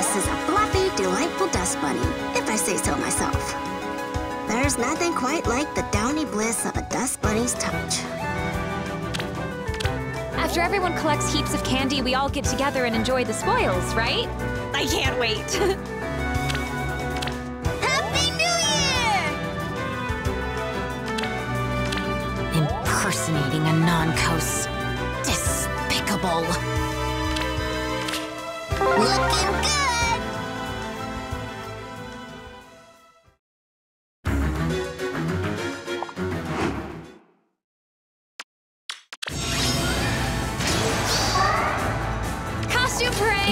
This is a fluffy, delightful dust bunny, if I say so myself. There's nothing quite like the downy bliss of a dust bunny's touch. After everyone collects heaps of candy, we all get together and enjoy the spoils, right? I can't wait. Happy New Year! Impersonating a non-coast. Despicable. Looking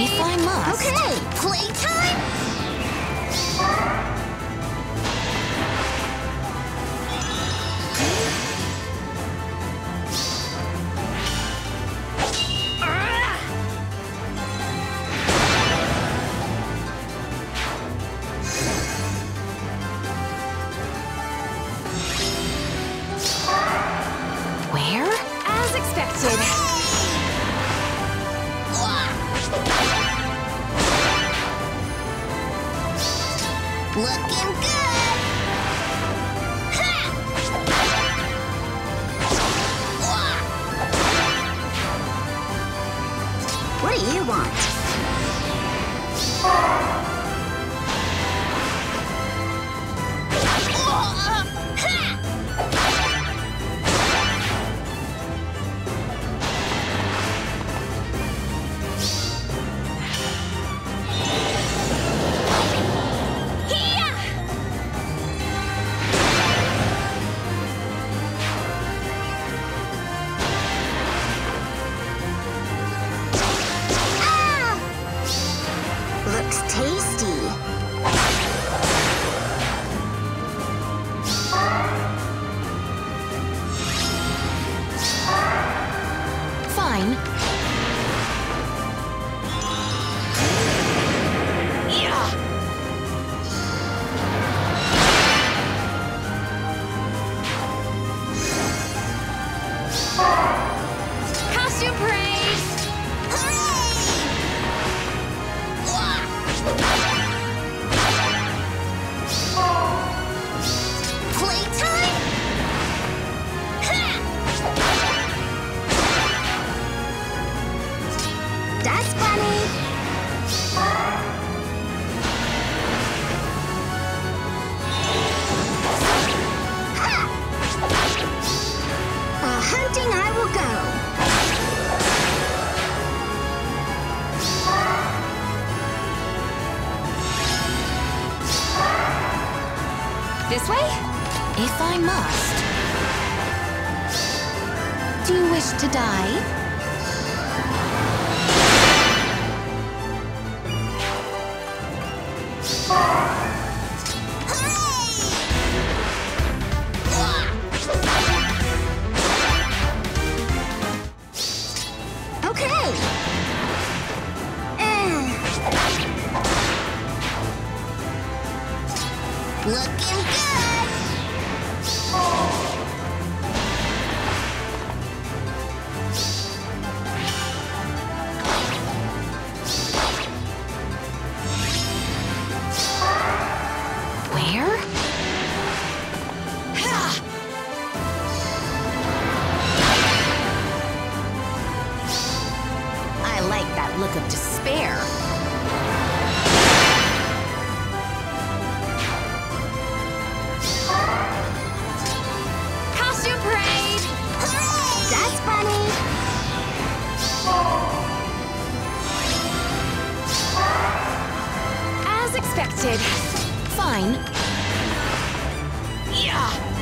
If I must. Okay, playtime? Where? As expected. Looking good! This way? If I must. Do you wish to die? Okay. Eh. Looking good. expected. Fine. Yeah!